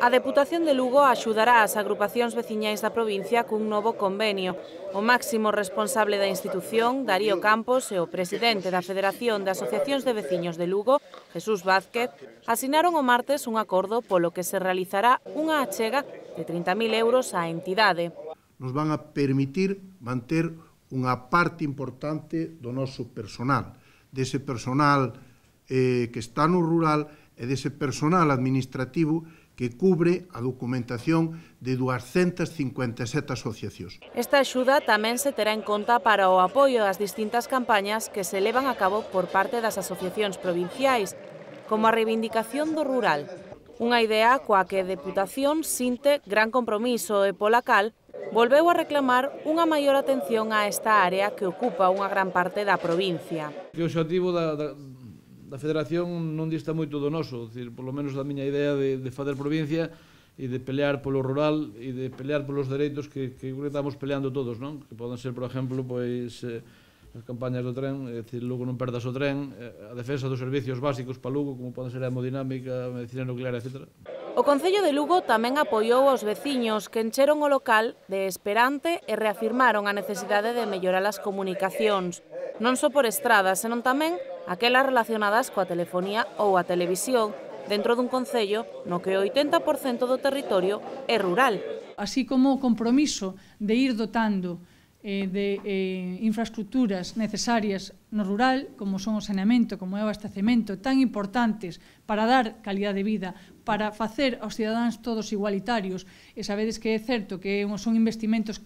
A Deputación de Lugo axudará ás agrupacións veciñais da provincia cun novo convenio. O máximo responsable da institución, Darío Campos, e o presidente da Federación de Asociacións de Veciños de Lugo, Jesús Vázquez, asinaron o martes un acordo polo que se realizará unha achega de 30.000 euros á entidade. Nos van a permitir manter unha parte importante do noso personal, dese personal eh, que está no rural e dese personal administrativo que cubre a documentación de 257 asociacións. Esta axuda tamén se terá en conta para o apoio ás distintas campañas que se levan a cabo por parte das asociacións provinciais, como a reivindicación do rural, unha idea coa que a Deputación sinte gran compromiso e pola cal volveu a reclamar unha maior atención a esta área que ocupa unha gran parte da provincia. O objetivo da, da da federación non dista moito do noso, dicir, polo menos da miña idea de, de facer provincia e de pelear polo rural e de pelear polos dereitos que, que estamos peleando todos, non? Que poden ser, por exemplo, pois... Eh, as campañas do tren, é dicir, Lugo non perdas o tren, eh, a defensa dos servicios básicos para Lugo, como poden ser a hemodinámica, a medicina nuclear, etc. O Concello de Lugo tamén apoiou aos veciños que encheron o local de Esperante e reafirmaron a necesidade de mellorar as comunicacións, non só por estradas, senón tamén aquelas relacionadas coa telefonía ou a televisión dentro dun concello no que o 80% do territorio é rural. Así como o compromiso de ir dotando eh, de eh, infraestructuras necesarias no rural, como son o saneamento, como é o abastecemento, tan importantes para dar calidad de vida, para facer aos cidadáns todos igualitarios. E sabedes que é certo que son investimentos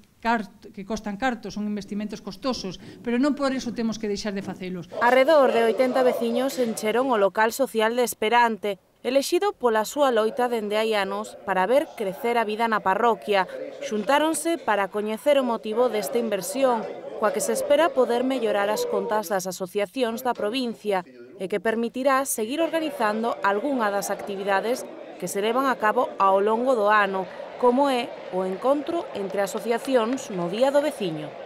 que costan cartos, son investimentos costosos, pero non por eso temos que deixar de facelos. Arredor de 80 veciños encheron o local social de Esperante, Elexido pola súa loita dende hai anos para ver crecer a vida na parroquia, xuntáronse para coñecer o motivo desta inversión, coa que se espera poder mellorar as contas das asociacións da provincia e que permitirá seguir organizando algunha das actividades que se levan a cabo ao longo do ano, como é o encontro entre asociacións no Día do Veciño.